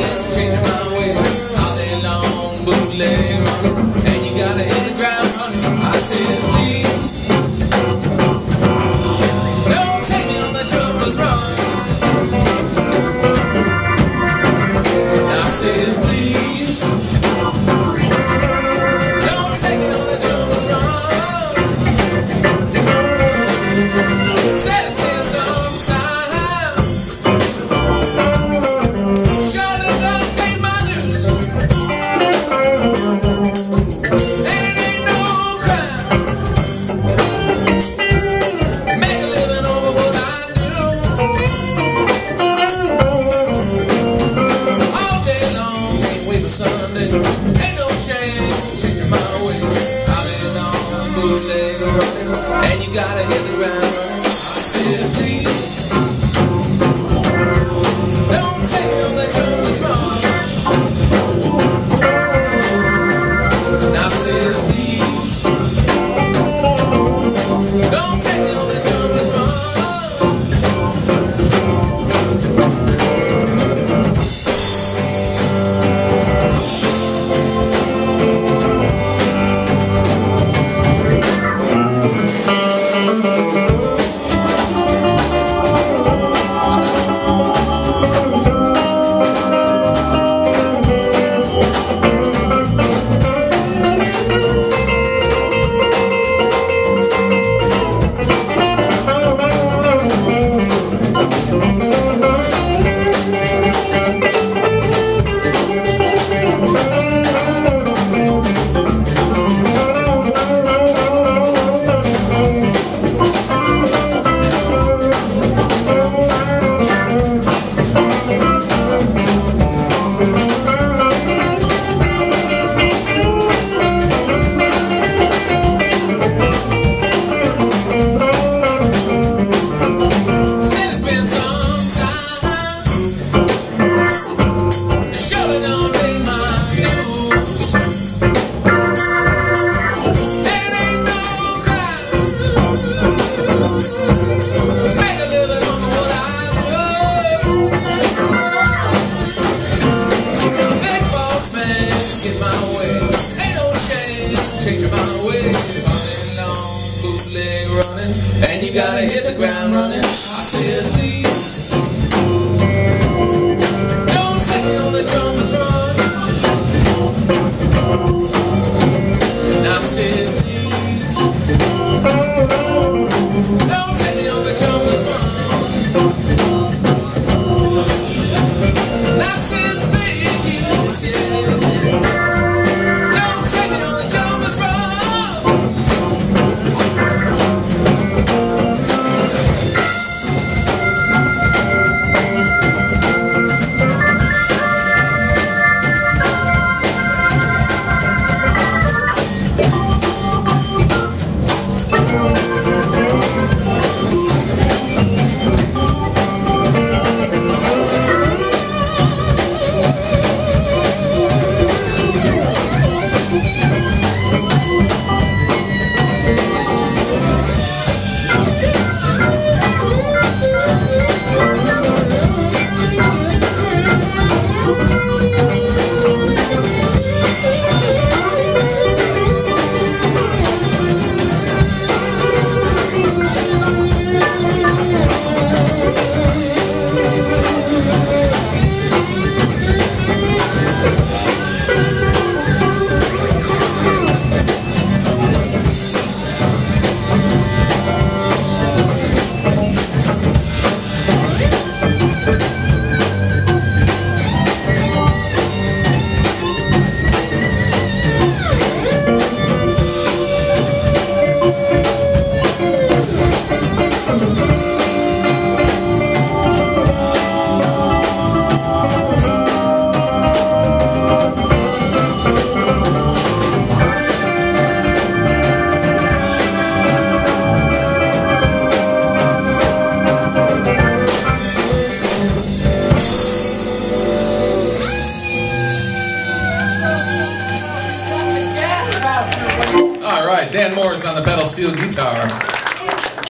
it's changing. and you gotta hit the ground. I said, please. leg running, and you gotta hit the ground running. I said, please. on the pedal steel guitar.